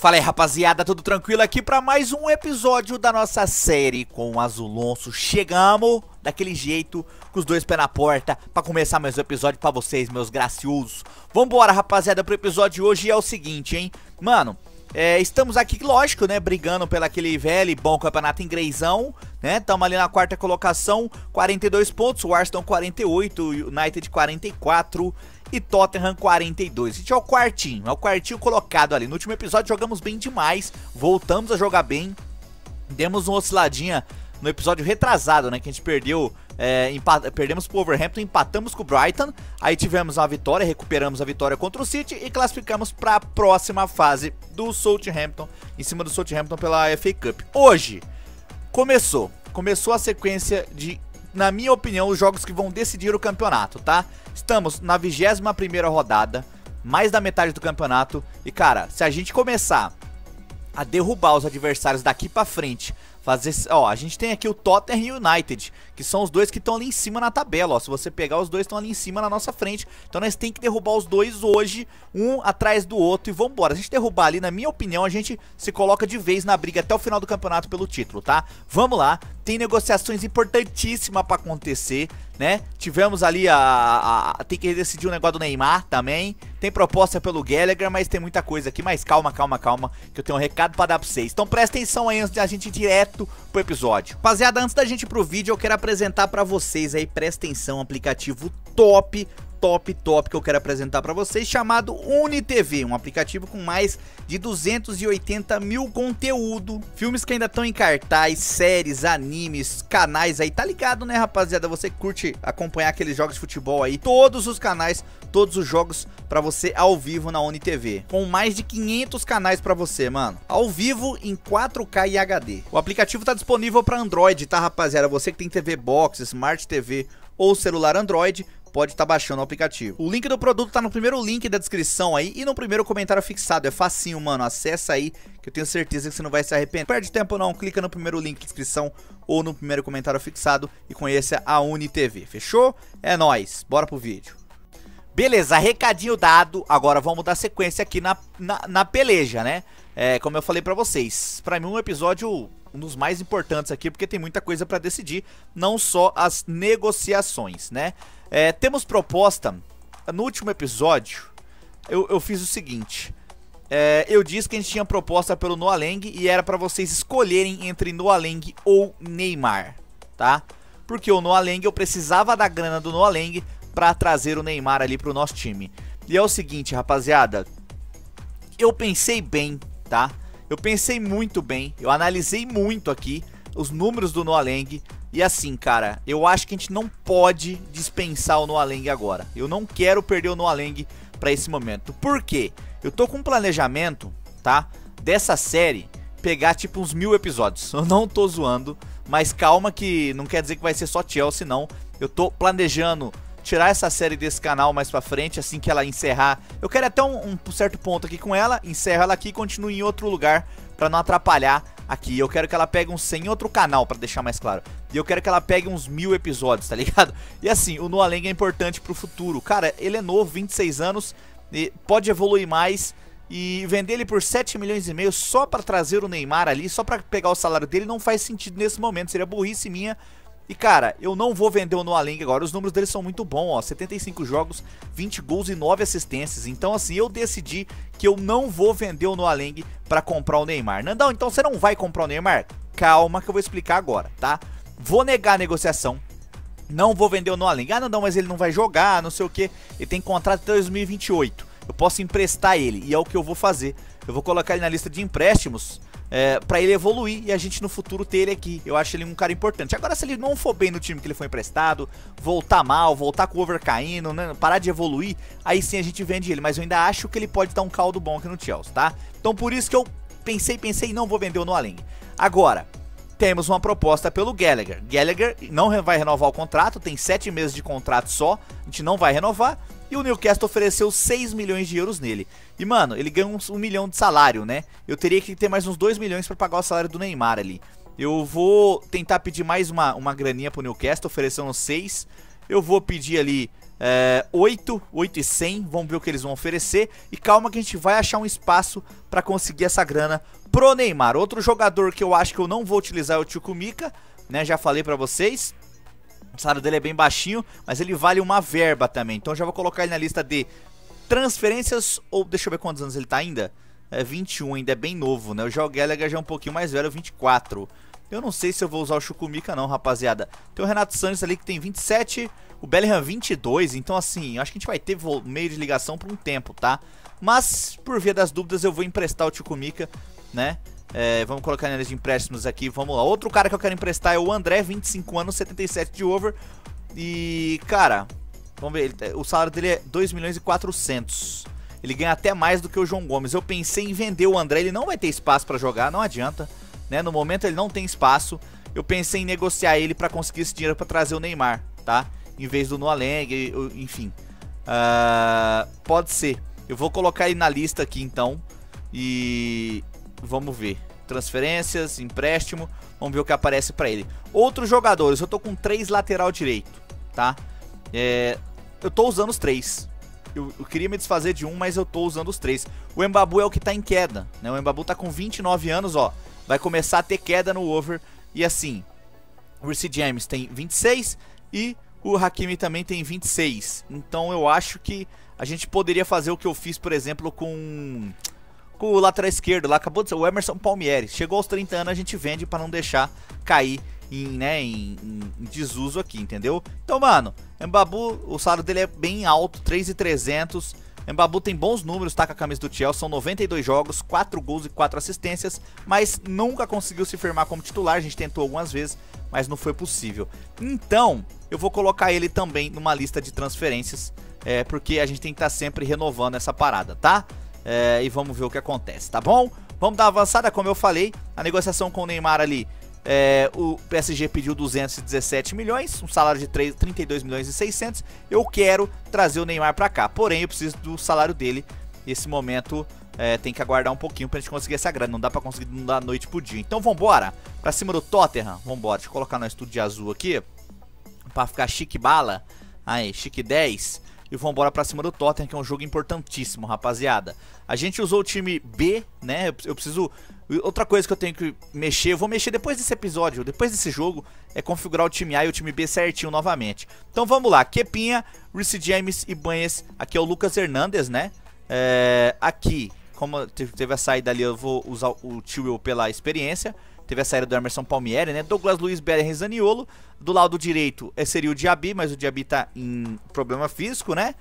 Fala aí rapaziada, tudo tranquilo aqui para mais um episódio da nossa série com o Azulonso. Chegamos daquele jeito, com os dois pés na porta, para começar mais um episódio para vocês, meus graciosos. Vambora rapaziada, pro episódio de hoje é o seguinte, hein. Mano, é, estamos aqui, lógico, né, brigando pelo aquele velho e bom campeonato inglesão, né, estamos ali na quarta colocação, 42 pontos, o Arsenal 48, United 44 e Tottenham 42. A gente é o quartinho, é o quartinho colocado ali. No último episódio jogamos bem demais, voltamos a jogar bem, demos uma osciladinha no episódio retrasado, né, que a gente perdeu, é, perdemos pro Overhampton, empatamos com o Brighton, aí tivemos uma vitória, recuperamos a vitória contra o City e classificamos para a próxima fase do Southampton, em cima do Southampton pela FA Cup. Hoje começou, começou a sequência de na minha opinião, os jogos que vão decidir o campeonato, tá? Estamos na 21 primeira rodada, mais da metade do campeonato, e cara, se a gente começar a derrubar os adversários daqui pra frente fazer, ó, a gente tem aqui o Tottenham e o United, que são os dois que estão ali em cima na tabela, ó, se você pegar os dois estão ali em cima na nossa frente, então nós tem que derrubar os dois hoje, um atrás do outro e vambora, a gente derrubar ali, na minha opinião, a gente se coloca de vez na briga até o final do campeonato pelo título, tá? Vamos lá, tem negociações importantíssimas para acontecer, né? Tivemos ali a, a, a, Tem que decidir o negócio do Neymar também. Tem proposta pelo Gallagher, mas tem muita coisa aqui. Mas calma, calma, calma, que eu tenho um recado para dar pra vocês. Então presta atenção aí antes de a gente ir direto pro episódio. Rapaziada, antes da gente ir pro vídeo, eu quero apresentar para vocês aí, presta atenção, aplicativo top top, top que eu quero apresentar para vocês, chamado UniTV, um aplicativo com mais de 280 mil conteúdo, filmes que ainda estão em cartaz, séries, animes, canais aí, tá ligado né rapaziada, você curte acompanhar aqueles jogos de futebol aí, todos os canais, todos os jogos para você ao vivo na UniTV, com mais de 500 canais para você, mano, ao vivo em 4K e HD. O aplicativo tá disponível para Android, tá rapaziada, você que tem TV Box, Smart TV ou celular Android, pode estar tá baixando o aplicativo. O link do produto tá no primeiro link da descrição aí e no primeiro comentário fixado. É facinho, mano. Acessa aí que eu tenho certeza que você não vai se arrepender. Perde tempo não, clica no primeiro link da descrição ou no primeiro comentário fixado e conheça a UniTV. Fechou? É nóis. Bora pro vídeo. Beleza, recadinho dado. Agora vamos dar sequência aqui na, na, na peleja, né? É, como eu falei pra vocês, pra mim um episódio um dos mais importantes aqui, porque tem muita coisa pra decidir, não só as negociações, né? É, temos proposta, no último episódio, eu, eu fiz o seguinte, é, eu disse que a gente tinha proposta pelo Noaleng e era pra vocês escolherem entre Noaleng ou Neymar, tá? Porque o Noaleng, eu precisava da grana do Noaleng pra trazer o Neymar ali pro nosso time. E é o seguinte, rapaziada, eu pensei bem, tá? Eu pensei muito bem, eu analisei muito aqui os números do Noaleng e assim, cara, eu acho que a gente não pode dispensar o Noaleng agora. Eu não quero perder o Noaleng para esse momento. Por quê? Eu tô com um planejamento, tá? Dessa série pegar tipo uns mil episódios. Eu não tô zoando, mas calma que não quer dizer que vai ser só Chelsea, não. Eu tô planejando tirar essa série desse canal mais pra frente, assim que ela encerrar. Eu quero até um, um certo ponto aqui com ela, encerro ela aqui e continuo em outro lugar pra não atrapalhar aqui. Eu quero que ela pegue uns 100 em outro canal, pra deixar mais claro. E eu quero que ela pegue uns mil episódios, tá ligado? E assim, o Noaleng é importante pro futuro. Cara, ele é novo, 26 anos, pode evoluir mais e vender ele por 7 milhões e meio só para trazer o Neymar ali, só para pegar o salário dele, não faz sentido nesse momento, seria burrice minha e cara, eu não vou vender o Noah Lang agora, os números dele são muito bons, ó, 75 jogos, 20 gols e 9 assistências. Então assim, eu decidi que eu não vou vender o Noah Lang para comprar o Neymar. Nandão, então você não vai comprar o Neymar? Calma que eu vou explicar agora, tá? Vou negar a negociação. Não vou vender o Noah Lang. Ah, Nandão, mas ele não vai jogar, não sei o que. Ele tem contrato até 2028. Eu posso emprestar ele e é o que eu vou fazer. Eu vou colocar ele na lista de empréstimos é, para ele evoluir e a gente no futuro ter ele aqui. Eu acho ele um cara importante. Agora, se ele não for bem no time que ele foi emprestado, voltar mal, voltar com o over caindo, né, parar de evoluir, aí sim a gente vende ele. Mas eu ainda acho que ele pode dar um caldo bom aqui no Chelsea, tá? Então por isso que eu pensei, pensei, não vou vender o Noaleng. Agora, temos uma proposta pelo Gallagher. Gallagher não vai renovar o contrato, tem 7 meses de contrato só, a gente não vai renovar. E o Newcastle ofereceu 6 milhões de euros nele. E, mano, ele ganha uns 1 milhão de salário, né? Eu teria que ter mais uns 2 milhões para pagar o salário do Neymar ali. Eu vou tentar pedir mais uma, uma graninha pro Newcastle, oferecendo 6. Eu vou pedir ali é, 8, 8 e 100, vamos ver o que eles vão oferecer. E calma que a gente vai achar um espaço para conseguir essa grana pro Neymar. Outro jogador que eu acho que eu não vou utilizar é o Chukwuemeka, né? Já falei pra vocês. Salário dele é bem baixinho, mas ele vale uma verba também. Então já vou colocar ele na lista de transferências, ou deixa eu ver quantos anos ele tá ainda. É 21, ainda é bem novo, né? O Joe Gallagher já é um pouquinho mais velho, 24. Eu não sei se eu vou usar o Chukwuemeka não, rapaziada. Tem o Renato Santos ali que tem 27, o Bellingham 22, então assim, acho que a gente vai ter meio de ligação por um tempo, tá? Mas, por via das dúvidas, eu vou emprestar o Chukwuemeka, né? É, vamos colocar na de empréstimos aqui, vamos lá. Outro cara que eu quero emprestar é o André, 25 anos, 77 de over. E, cara, vamos ver, ele, o salário dele é 2 milhões e 400. Ele ganha até mais do que o João Gomes. Eu pensei em vender o André, ele não vai ter espaço para jogar, não adianta. Né? No momento ele não tem espaço. Eu pensei em negociar ele para conseguir esse dinheiro para trazer o Neymar, tá? Em vez do Noaleng, enfim. Uh, pode ser. Eu vou colocar ele na lista aqui então. E vamos ver. Transferências, empréstimo. Vamos ver o que aparece para ele. Outros jogadores, eu tô com três lateral direito, tá? É, eu tô usando os três. Eu, eu, queria me desfazer de um, mas eu tô usando os três. O Embabu é o que tá em queda, né? O Embabu tá com 29 anos, ó. Vai começar a ter queda no over. E assim, o Reece James tem 26 e o Hakimi também tem 26. Então eu acho que a gente poderia fazer o que eu fiz, por exemplo, com com o lateral esquerdo lá, acabou de ser o Emerson Palmieri. Chegou aos 30 anos, a gente vende para não deixar cair em, né, em, em, desuso aqui, entendeu? Então, mano, Mbabu, o salário dele é bem alto, 3,300. Mbabu tem bons números, tá com a camisa do Chelsea, são 92 jogos, 4 gols e 4 assistências, mas nunca conseguiu se firmar como titular, a gente tentou algumas vezes, mas não foi possível. Então, eu vou colocar ele também numa lista de transferências, é, porque a gente tem que estar tá sempre renovando essa parada, tá? É, e vamos ver o que acontece, tá bom? Vamos dar avançada, como eu falei, a negociação com o Neymar ali, é, o PSG pediu 217 milhões, um salário de 3, 32 milhões e 600, eu quero trazer o Neymar pra cá, porém eu preciso do salário dele, nesse momento é, tem que aguardar um pouquinho pra gente conseguir essa grana, não dá pra conseguir da noite pro dia. Então vambora, pra cima do Tottenham, vambora, deixa eu colocar no estúdio de azul aqui, pra ficar chique bala, aí, chique 10, e vamos embora pra cima do Tottenham, que é um jogo importantíssimo, rapaziada. A gente usou o time B, né? Eu preciso... Outra coisa que eu tenho que mexer, eu vou mexer depois desse episódio, depois desse jogo, é configurar o time A e o time B certinho novamente. Então vamos lá, Kepinha, Reece James e Banhes, aqui é o Lucas Hernandes, né? É, aqui, como teve a saída ali, eu vou usar o Tio pela experiência. Teve a saída do Emerson Palmieri, né? Douglas Luiz, Bellerin Zaniolo. Do lado direito é, seria o Diaby, mas o Diaby tá em problema físico, né?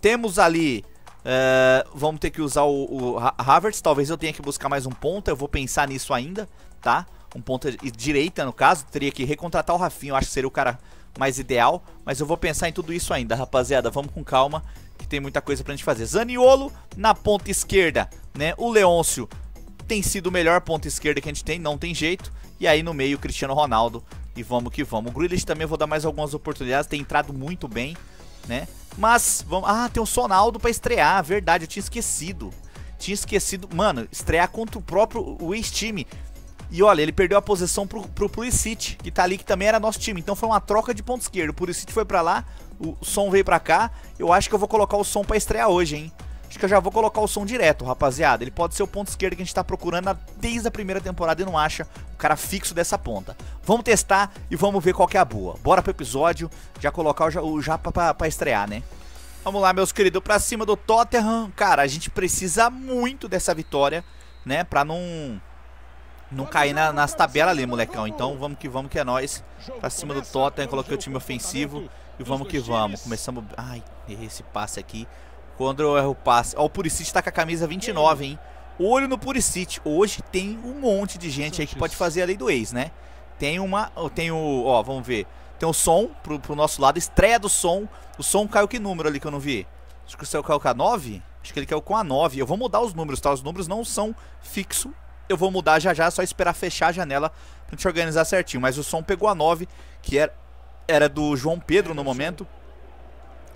Temos ali... Uh, vamos ter que usar o, o Havertz. Talvez eu tenha que buscar mais um ponta. Eu vou pensar nisso ainda, tá? Um ponta direita, no caso. Teria que recontratar o Rafinha. Eu acho que seria o cara mais ideal. Mas eu vou pensar em tudo isso ainda, rapaziada. Vamos com calma, que tem muita coisa pra gente fazer. Zaniolo na ponta esquerda, né? O Leôncio tem sido o melhor ponta esquerda que a gente tem, não tem jeito. E aí no meio, Cristiano Ronaldo. E vamos que vamos. O Grealish também vou dar mais algumas oportunidades, tem entrado muito bem, né? Mas, vamos... Ah, tem o Sonaldo pra estrear, verdade, eu tinha esquecido. Tinha esquecido, mano, estrear contra o próprio o ex-time. E olha, ele perdeu a posição pro, pro Pulisic, que tá ali, que também era nosso time. Então foi uma troca de ponto esquerdo. O Pulisic foi pra lá, o Som veio pra cá. Eu acho que eu vou colocar o Som pra estrear hoje, hein? Acho que eu já vou colocar o som direto, rapaziada. Ele pode ser o ponto esquerdo que a gente tá procurando desde a primeira temporada e não acha o cara fixo dessa ponta. Vamos testar e vamos ver qual que é a boa. Bora pro episódio, já colocar o Japa pra, pra estrear, né? Vamos lá, meus queridos, pra cima do Tottenham. Cara, a gente precisa muito dessa vitória, né? Pra não não cair na, nas tabelas ali, molecão. Então vamos que vamos que é nós. Pra cima do Tottenham, coloquei o time ofensivo e vamos que vamos. Começamos... Ai, errei esse passe aqui. Quando eu erro o passe. Ó, o Puricite tá com a camisa 29, hein? Olho no Puricite. Hoje tem um monte de gente aí que pode fazer a lei do ex, né? Tem uma... Tem o... Ó, vamos ver. Tem o som pro, pro nosso lado. Estreia do som. O som caiu que número ali que eu não vi? Acho que o céu caiu com a 9. Acho que ele caiu com a 9. Eu vou mudar os números, tá? Os números não são fixos. Eu vou mudar já já, só esperar fechar a janela pra gente organizar certinho. Mas o som pegou a 9, que era, era do João Pedro no momento.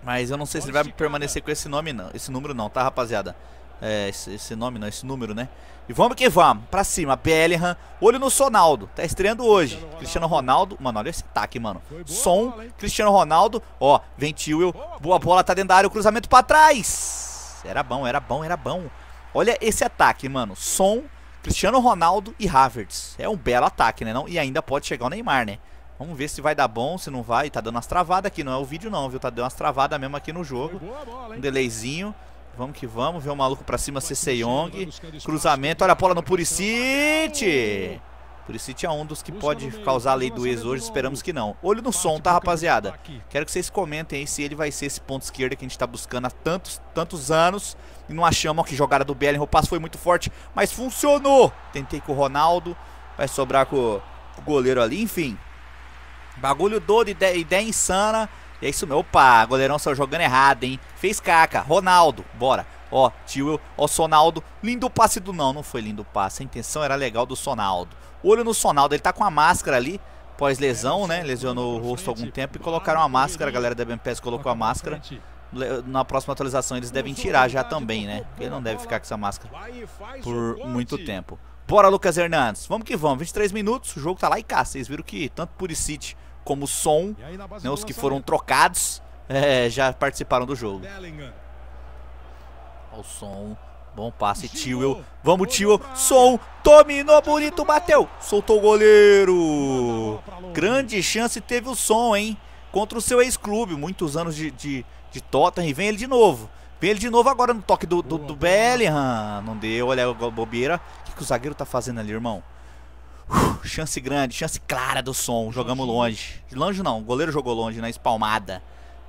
Mas eu não sei se ele vai permanecer com esse nome não, esse número não, tá rapaziada? É, esse, esse nome não, esse número, né? E vamos que vamos, pra cima, Bellingham, olho no Sonaldo, tá estreando hoje, Cristiano Ronaldo, mano, olha esse ataque, mano, Som, Cristiano Ronaldo, ó, vem Tio, boa bola, tá dentro da área, o cruzamento pra trás, era bom, era bom, era bom, olha esse ataque, mano, Som, Cristiano Ronaldo e Havertz, é um belo ataque, né, não? E ainda pode chegar o Neymar, né? Vamos ver se vai dar bom, se não vai. Tá dando umas travadas aqui, não é o vídeo não, viu? Tá dando umas travadas mesmo aqui no jogo. Um delayzinho. Vamos que vamos, ver o maluco pra cima, CC Young. Cruzamento, olha a bola no Puricite. Puricite é um dos que pode causar a lei do ex hoje, esperamos que não. Olho no som, tá, rapaziada? Quero que vocês comentem aí se ele vai ser esse ponto esquerdo que a gente tá buscando há tantos, tantos anos. E não achamos, ó, que jogada do Bellingham, o passo foi muito forte, mas funcionou. Tentei com o Ronaldo, vai sobrar com o goleiro ali, enfim. Bagulho doido, ideia, ideia insana. E é isso meu. Opa, goleirão saiu jogando errado, hein? Fez caca. Ronaldo, bora. Ó, tio, ó, Sonaldo. Lindo passe do não, não foi lindo passe. A intenção era legal do Sonaldo. Olho no Sonaldo, ele tá com a máscara ali. Pós-lesão, né? Lesionou o rosto há algum tempo e colocaram a máscara. A galera da BMPS colocou a máscara. Na próxima atualização eles devem tirar já também, né? Ele não deve ficar com essa máscara por muito tempo. Bora, Lucas Hernandes. Vamos que vamos. 23 minutos, o jogo tá lá e cá. Vocês viram que tanto Puricite como Som, né, os que foram trocados, é, já participaram do jogo. o Som, bom passe, Tio. Vamos, Tio. Som, dominou, bonito, bateu. Soltou o goleiro. Grande chance teve o Som, hein? Contra o seu ex-clube, muitos anos de, de, de Tottenham. E vem ele de novo. Vem ele de novo agora no toque do, do, do Bellingham. Não deu, olha a bobeira. O que, que o zagueiro tá fazendo ali, irmão? Chance grande, chance clara do som. Jogamos longe. Longe não, o goleiro jogou longe na espalmada.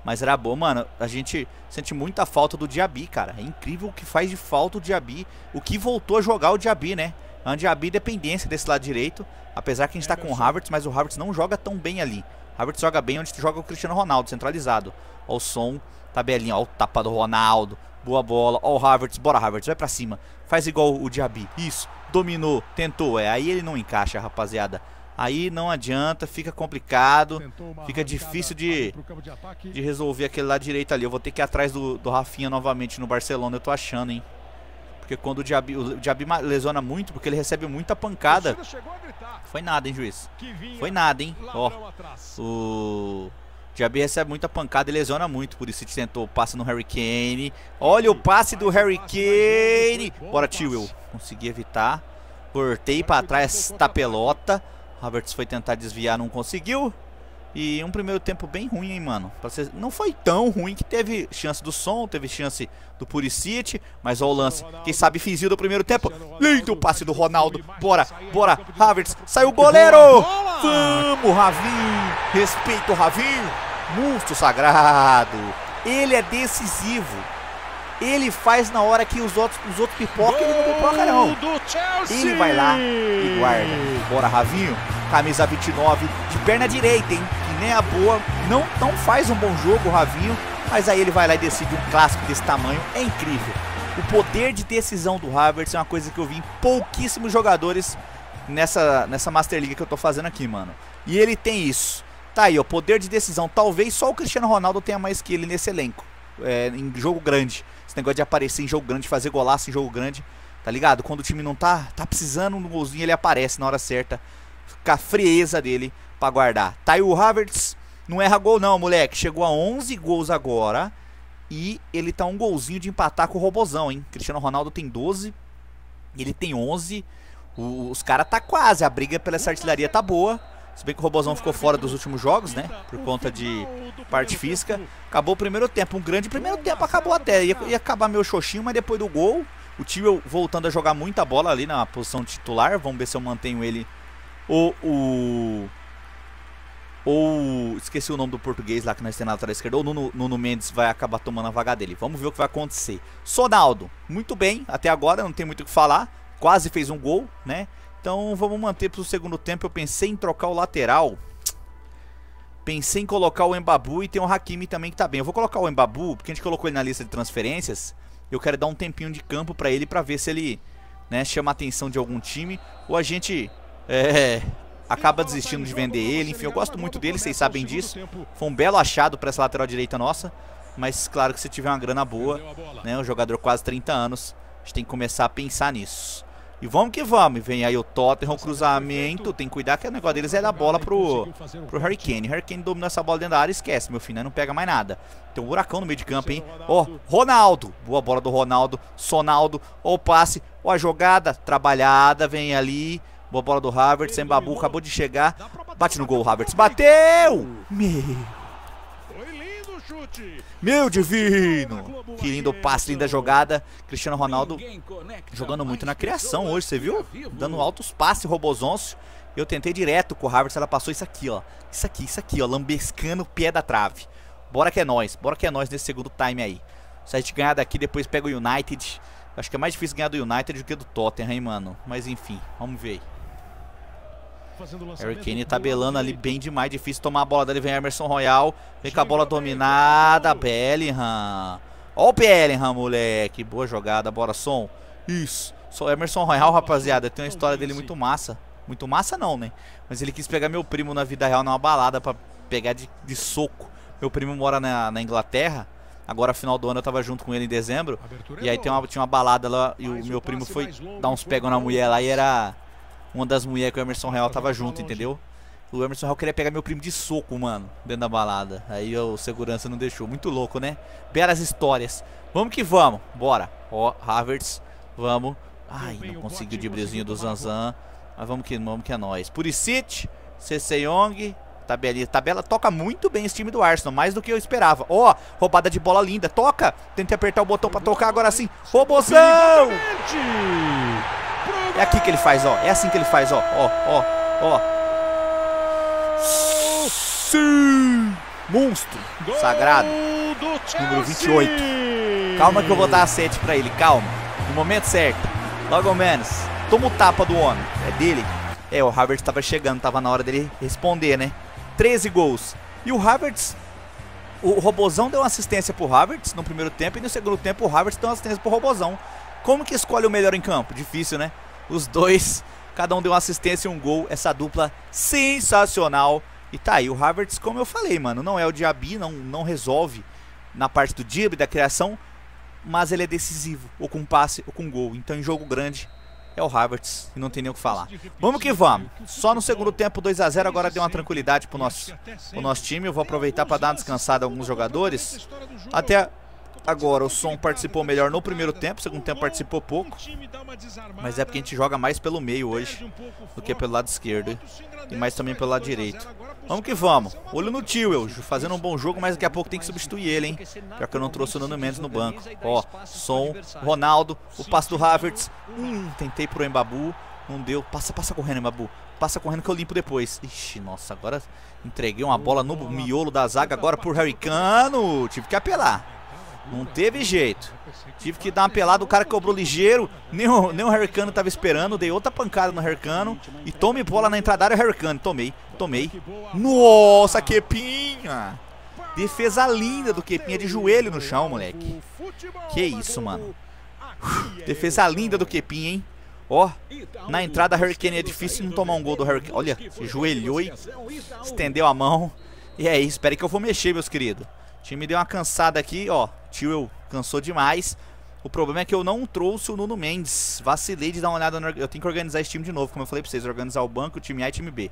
Mas era bom, mano. A gente sente muita falta do Diaby, cara. É incrível o que faz de falta o Diaby. O que voltou a jogar o Diaby, né? É um Diaby dependência desse lado direito. Apesar que a gente tá com o Havertz, mas o Havertz não joga tão bem ali. O Havertz joga bem onde joga o Cristiano Ronaldo, centralizado. Ó o som, tabelinha, ó o tapa do Ronaldo. Boa bola, ó o Havertz, bora Havertz, vai pra cima. Faz igual o Diaby, isso dominou, tentou. É, aí ele não encaixa, rapaziada. Aí não adianta, fica complicado, fica difícil de, de resolver aquele lado direito ali. Eu vou ter que ir atrás do, do Rafinha novamente no Barcelona, eu tô achando, hein. Porque quando o Diaby, o Diaby lesiona muito, porque ele recebe muita pancada. Foi nada, hein, juiz. Foi nada, hein. Ó, o... Diaby recebe muita pancada e lesiona muito, por isso tentou passe no Harry Kane. Olha o passe do Harry Kane. Bora, Tio. Consegui evitar. Cortei para trás da pelota. Roberts foi tentar desviar, não conseguiu. E um primeiro tempo bem ruim, hein, mano. Ser... Não foi tão ruim que teve chance do som, teve chance do Puricite, mas olha o lance. Quem sabe finzinho do primeiro tempo. Lindo passe do Ronaldo. Bora, bora, Havertz. Saiu o goleiro. Vamos, Ravinho. Respeita o Ravinho. Monstro sagrado. Ele é decisivo. Ele faz na hora que os outros, os outros pipocam, ele não pipoca não. Ele vai lá e guarda. Bora, Ravinho. Camisa 29, de perna direita, hein? Que nem a boa. Não, não faz um bom jogo o Ravinho, mas aí ele vai lá e decide um clássico desse tamanho. É incrível. O poder de decisão do Havertz é uma coisa que eu vi em pouquíssimos jogadores nessa, nessa Master League que eu tô fazendo aqui, mano. E ele tem isso. Tá aí, ó, poder de decisão. Talvez só o Cristiano Ronaldo tenha mais que ele nesse elenco. É, em jogo grande. Esse negócio de aparecer em jogo grande, fazer golaço em jogo grande, tá ligado? Quando o time não tá, tá precisando no golzinho, ele aparece na hora certa. Fica a frieza dele pra guardar. Tá aí o Havertz, não erra gol não, moleque. Chegou a 11 gols agora. E ele tá um golzinho de empatar com o Robozão, hein? Cristiano Ronaldo tem 12, ele tem 11. O, os caras tá quase, a briga pela essa artilharia tá boa. Se bem que o Robozão ficou fora dos últimos jogos, né? Por conta de parte física. Acabou o primeiro tempo. Um grande primeiro tempo acabou até. Ia, ia acabar meio xoxinho, mas depois do gol, o time voltando a jogar muita bola ali na posição titular. Vamos ver se eu mantenho ele. Ou o. Ou. Esqueci o nome do português lá que nós temos na lateral esquerda. Ou Nuno, Nuno Mendes vai acabar tomando a vaga dele. Vamos ver o que vai acontecer. Sonaldo, muito bem. Até agora não tem muito o que falar. Quase fez um gol, né? Então vamos manter para o segundo tempo. Eu pensei em trocar o lateral. Pensei em colocar o Embabu e tem o Hakimi também que tá bem. Eu vou colocar o Embabu porque a gente colocou ele na lista de transferências. Eu quero dar um tempinho de campo para ele para ver se ele né, chama a atenção de algum time. Ou a gente é, acaba desistindo de vender ele. Enfim, eu gosto muito dele, vocês sabem disso. Foi um belo achado para essa lateral direita nossa. Mas claro que se tiver uma grana boa, né, um jogador quase 30 anos, A gente tem que começar a pensar nisso. E vamos que vamos. Vem aí o Tottenham, cruzamento. Tem que cuidar que o negócio deles é dar bola pro, pro Harry Kane. Harry Kane dominou essa bola dentro da área, esquece, meu filho, né? Não pega mais nada. Tem um buracão no meio de campo, hein? Ó, oh, Ronaldo. Boa bola do Ronaldo. Sonaldo. Ó o passe. Ó a jogada. Trabalhada. Vem ali. Boa bola do Havertz. Babu acabou de chegar. Bate no gol, Havertz. Bateu! Meu. Meu divino! Que lindo passe, linda jogada. Cristiano Ronaldo jogando muito na criação hoje, você viu? Dando altos passes, robozonço. Eu tentei direto com o Havertz, ela passou isso aqui, ó. Isso aqui, isso aqui, ó. Lambescando o pé da trave. Bora que é nós, bora que é nós nesse segundo time aí. Se a gente ganhar daqui, depois pega o United. Acho que é mais difícil ganhar do United do que do Tottenham, hein, mano. Mas enfim, vamos ver aí. Harry Kane tabelando ali bem demais. Difícil tomar a bola dele. Vem Emerson Royal. Vem com a bola dominada. Bellingham. Ó o Bellingham, moleque. Boa jogada. Bora, som. Isso. Sou Emerson Royal, rapaziada. Tem uma história dele muito massa. Muito massa não, né? Mas ele quis pegar meu primo na vida real numa balada pra pegar de, de soco. Meu primo mora na, na Inglaterra. Agora, final do ano, eu tava junto com ele em dezembro. E aí tem uma, tinha uma balada lá e o meu primo foi dar uns pegos na mulher lá e era uma das mulheres que o Emerson Real tava junto, entendeu? O Emerson Real queria pegar meu primo de soco, mano, dentro da balada. Aí o segurança não deixou. Muito louco, né? Belas histórias. Vamos que vamos. Bora. Ó, Havertz. Vamos. Ai, não conseguiu o driblezinho do Zanzan. Mas vamos que, vamos que é nóis. Puricic, CC Young. Tabelinha. Tabela toca muito bem esse time do Arsenal, mais do que eu esperava. Ó, oh, roubada de bola linda. Toca. Tentei apertar o botão pra tocar agora sim. Robozão! É aqui que ele faz, ó. É assim que ele faz, ó. Ó, ó, ó. Sim! Monstro. Sagrado. Número 28. Calma que eu vou dar a 7 pra ele. Calma. No momento certo. Logo menos. Toma o tapa do homem. É dele. É, o Havertz tava chegando. Tava na hora dele responder, né? 13 gols. E o Havertz... O Robozão deu uma assistência pro Havertz no primeiro tempo. E no segundo tempo o Havertz deu uma assistência pro Robozão. Como que escolhe o melhor em campo? Difícil, né? Os dois, cada um deu uma assistência e um gol. Essa dupla sensacional. E tá aí, o Havertz, como eu falei, mano, não é o Diaby, não, não resolve na parte do drible, da criação, mas ele é decisivo, ou com passe, ou com gol. Então, em jogo grande, é o Havertz e não tem nem o que falar. Vamos que vamos. Só no segundo tempo, 2 a 0 agora deu uma tranquilidade pro nosso, pro nosso time. Eu vou aproveitar para dar uma descansada a alguns jogadores. Até Agora, o Som participou melhor no primeiro tempo, segundo tempo participou pouco. Mas é porque a gente joga mais pelo meio hoje do que pelo lado esquerdo. E mais também pelo lado direito. Vamos que vamos. Olho no Tio, fazendo um bom jogo, mas daqui a pouco tem que substituir ele, hein? Pior que eu não trouxe o Nuno Mendes no banco. Ó, Som, Ronaldo, o passe do Havertz. Hum, tentei pro Embabu, não deu. Passa, passa correndo, Embabu. Passa correndo que eu limpo depois. Ixi, nossa, agora entreguei uma bola no miolo da zaga agora por Harry Cano. Tive que apelar. Não teve jeito. Tive que dar uma pelada, o cara cobrou ligeiro. Nem o, nem o Hercano tava esperando. Dei outra pancada no Hercano. E tome bola na entrada área, Hercano. Tomei, tomei. Nossa, Quepinha. Defesa linda do Quepinha de joelho no chão, moleque. Que isso, mano. Defesa linda do Quepinha, hein. Ó, na entrada Hurricane é difícil não tomar um gol do Hurricane. Olha, se joelhou e estendeu a mão. E é isso, espere que eu vou mexer, meus queridos. O time deu uma cansada aqui, ó. Tio cansou demais. O problema é que eu não trouxe o Nuno Mendes. Vacilei de dar uma olhada no... Eu tenho que organizar esse time de novo, como eu falei pra vocês. Organizar o banco, o time A e time B.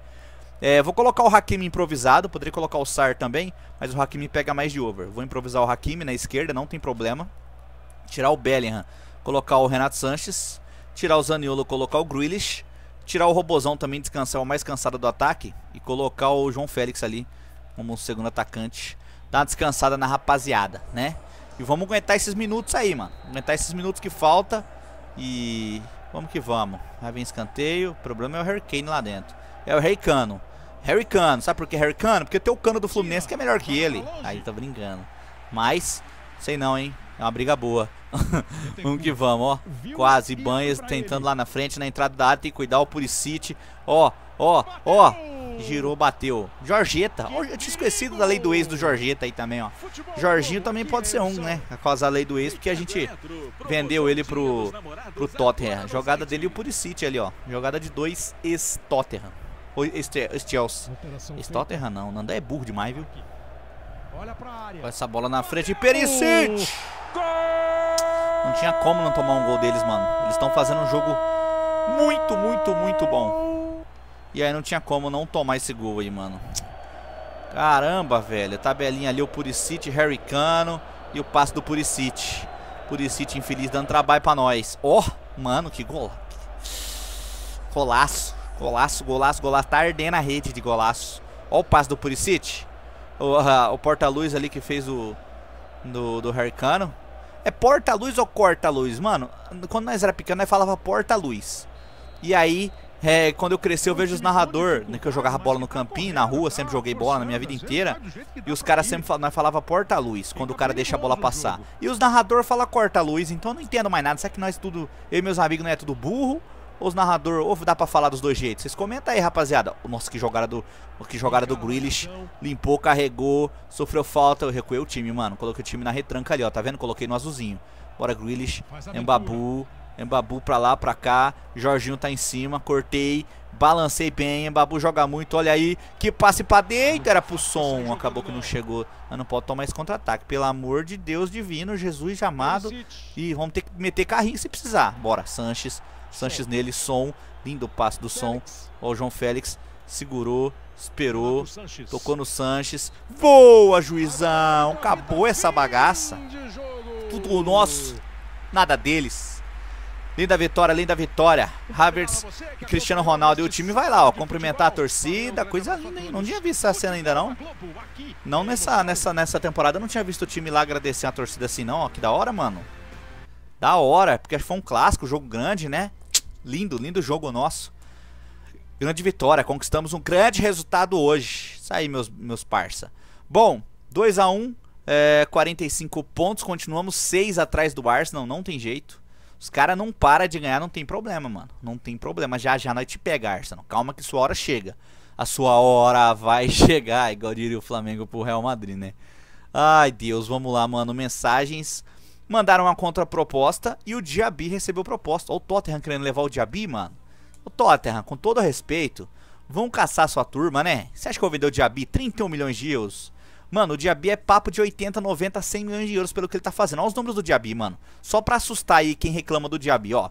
É, vou colocar o Hakimi improvisado. Poderia colocar o Sar também, mas o Hakimi pega mais de over. Vou improvisar o Hakimi na esquerda, não tem problema. Tirar o Bellingham, colocar o Renato Sanches. Tirar o Zaniolo, colocar o Grealish. Tirar o Robozão também, descansar o mais cansado do ataque. E colocar o João Félix ali como segundo atacante dar uma descansada na rapaziada, né? E vamos aguentar esses minutos aí, mano. Aguentar esses minutos que falta. E vamos que vamos. Vai vir escanteio. O problema é o Harry Kane lá dentro. É o Harry Cano. Sabe por que Harry Cano? Porque tem o cano do Fluminense que é melhor que ele. Aí tá brincando. Mas, sei não, hein? É uma briga boa. vamos que vamos, ó. Quase. Banhas tentando lá na frente, na entrada da área. Tem que cuidar o Puricite. Ó, ó, ó. Girou, bateu. Jorgeta. Eu tinha esquecido da lei do ex do Jorgeta aí também, ó. Jorginho também pode ser um, né? Por causa da lei do ex, porque a gente vendeu ele pro, pro Tottenham. Jogada dele e o Puricite ali, ó. Jogada de dois ex-Tottenham. Ou ex-Chelsea. Ex-Tottenham não. Nanda é burro demais, viu? Olha essa bola na frente. Perisic! Não tinha como não tomar um gol deles, mano. Eles estão fazendo um jogo muito, muito, muito bom. E aí não tinha como não tomar esse gol aí, mano. Caramba, velho. Tabelinha ali, o Puricite, Harry Cano e o passe do Puricite. Puricite infeliz dando trabalho pra nós. Ó, oh, mano, que gol. Golaço, golaço, golaço, golaço. Tá ardendo a rede de golaço. Ó o passe do Puricite. O, uh, o porta-luz ali que fez o... Do, do Harry Cano. É porta-luz ou corta-luz? Mano, quando nós era pequeno, nós falava porta-luz. E aí, é, quando eu cresci, eu vejo os narrador, né, que eu jogava bola no campinho, na rua, sempre joguei bola na minha vida inteira. E os caras sempre falavam, falava porta-luz, quando o cara deixa a bola passar. E os narrador falam corta-luz, então eu não entendo mais nada. Será que nós tudo, eu e meus amigos não é tudo burro? Ou os narrador, ou dá pra falar dos dois jeitos? Vocês comentam aí, rapaziada. Nossa, que jogada do, que jogada do Grealish. Limpou, carregou, sofreu falta. Eu recuei o time, mano. Coloquei o time na retranca ali, ó. Tá vendo? Coloquei no azulzinho. Bora, Grealish. Embabu. Embabu pra lá, pra cá. Jorginho tá em cima. Cortei. Balancei bem. Embabu joga muito. Olha aí. Que passe pra dentro. Era pro som. Acabou que não chegou. Mas não pode tomar esse contra-ataque. Pelo amor de Deus divino. Jesus amado. E vamos ter que meter carrinho se precisar. Bora. Sanches. Sanches nele. Som. Lindo passe do som. Ó, o João Félix. Segurou. Esperou. Tocou no Sanches. Boa, juizão. Acabou essa bagaça. Tudo nosso. Nada deles. Linda vitória, linda vitória. Havertz e Cristiano Ronaldo. E o time vai lá, ó, cumprimentar a torcida. Coisa? Não tinha visto essa cena ainda, não. Não nessa, nessa, nessa temporada. Eu não tinha visto o time lá agradecer a torcida assim, não. Ó, que da hora, mano. Da hora, porque foi um clássico, jogo grande, né? Lindo, lindo jogo nosso. Grande vitória, conquistamos um grande resultado hoje. Isso aí, meus, meus parça. Bom, 2x1, é, 45 pontos. Continuamos 6 atrás do Arsenal, não tem jeito. Os caras não param de ganhar, não tem problema, mano. Não tem problema. Já já nós te pega, Arsenal. Calma que sua hora chega. A sua hora vai chegar, igual diria o Flamengo pro Real Madrid, né? Ai, Deus, vamos lá, mano. Mensagens. Mandaram uma contraproposta e o Diaby recebeu proposta. Olha o Tottenham querendo levar o Diaby, mano. O Tottenham, com todo respeito, vão caçar sua turma, né? Você acha que eu vou vender o Diaby 31 milhões de euros? Mano, o Diaby é papo de 80, 90, 100 milhões de euros pelo que ele tá fazendo. Olha os números do Diaby, mano. Só pra assustar aí quem reclama do Diaby, ó.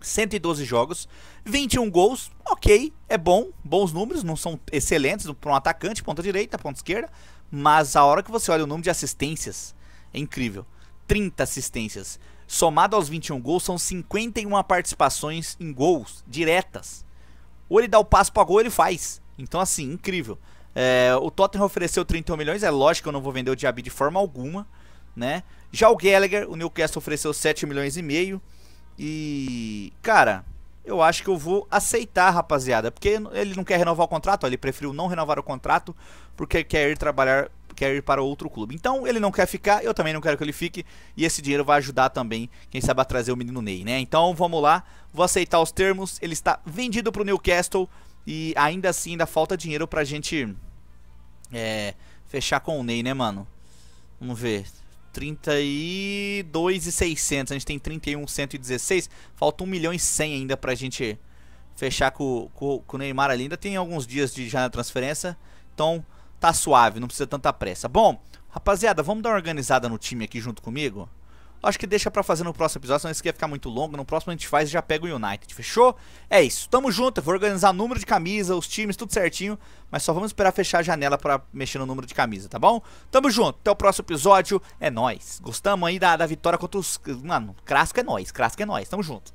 112 jogos, 21 gols, ok, é bom, bons números, não são excelentes para um atacante, ponta direita, ponta esquerda, mas a hora que você olha o número de assistências, é incrível. 30 assistências. Somado aos 21 gols, são 51 participações em gols diretas. Ou ele dá o passo para gol, ele faz. Então, assim, incrível. É, o Tottenham ofereceu 31 milhões, é lógico que eu não vou vender o Diaby de forma alguma, né? Já o Gallagher, o Newcastle ofereceu 7 milhões e meio. E, cara, eu acho que eu vou aceitar, rapaziada, porque ele não quer renovar o contrato, ó, ele preferiu não renovar o contrato porque quer ir trabalhar, quer ir para outro clube. Então, ele não quer ficar, eu também não quero que ele fique, e esse dinheiro vai ajudar também, quem sabe a trazer o menino Ney, né? Então, vamos lá, vou aceitar os termos, ele está vendido para o Newcastle e ainda assim ainda falta dinheiro pra gente é, fechar com o Ney, né, mano? Vamos ver. 32,600. A gente tem 31,116. Falta 1 milhão e 100 ainda pra gente fechar com, com, com o Neymar ali. Ainda tem alguns dias de já na transferência. Então tá suave, não precisa tanta pressa. Bom, rapaziada, vamos dar uma organizada no time aqui junto comigo? Acho que deixa pra fazer no próximo episódio, senão isso aqui ia ficar muito longo. No próximo a gente faz e já pega o United, fechou? É isso, tamo junto, eu vou organizar o número de camisa, os times, tudo certinho. Mas só vamos esperar fechar a janela pra mexer no número de camisa, tá bom? Tamo junto, até o próximo episódio, é nóis. Gostamos aí da, da vitória contra os... Mano, Crasco é nóis, Crasco é nóis, tamo junto.